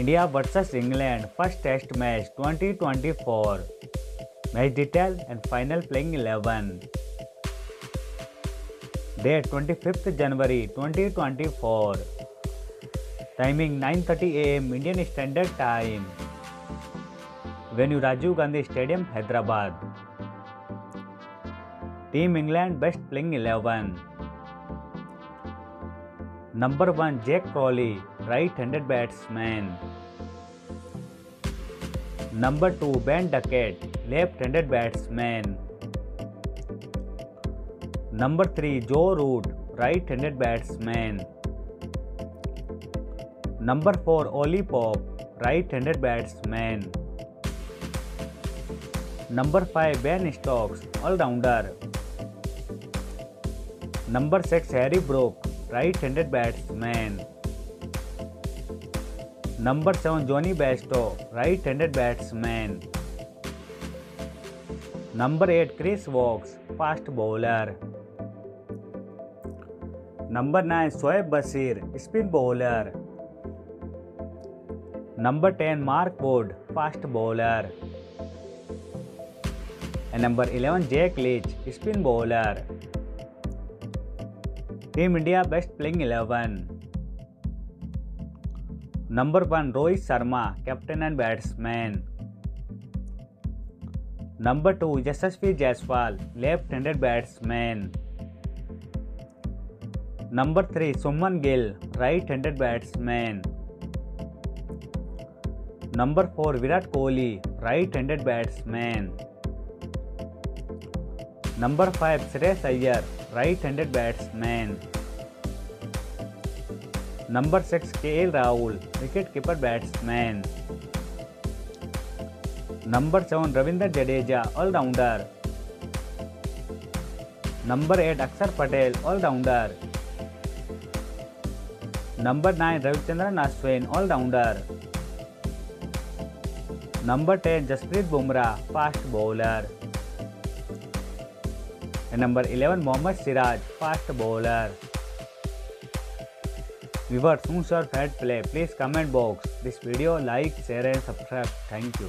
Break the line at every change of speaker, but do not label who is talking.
India vs England first test match 2024. Match detail and final playing 11. Date 25th January 2024. Timing 9:30 am Indian Standard Time. Venue Rajiv Gandhi Stadium, Hyderabad. Team England best playing 11. Number 1 Jack Crowley, right-handed batsman. Number 2 Ben Duckett, left-handed batsman. Number 3 Joe Root, right-handed batsman. Number 4 Ollie Pope, right-handed batsman. Number 5 Ben Stokes, all-rounder. Number 6 Harry Brook, right handed batsman number seven Jonny Bairstow right handed batsman number eight Chris Woakes fast bowler number nine Shoaib Bashir spin bowler number ten Mark board fast bowler and number eleven Jack Leach spin bowler team India best playing eleven number one Rohit Sharma captain and batsman number two Yashasvi Jaiswal left handed batsman number three Shubman Gill right handed batsman number four Virat Kohli right handed batsman number five Shreyas Iyer right handed batsman number six K L Rahul wicket keeper batsman number seven Ravindra Jadeja allrounder number eight Axar Patel allrounder number nine Ravichandran Ashwin allrounder number ten Jasprit Bumrah fast bowler number 11 Mohammed Siraj fast bowler viewers हूँ sir fat play please comment box this video like share and subscribe thank you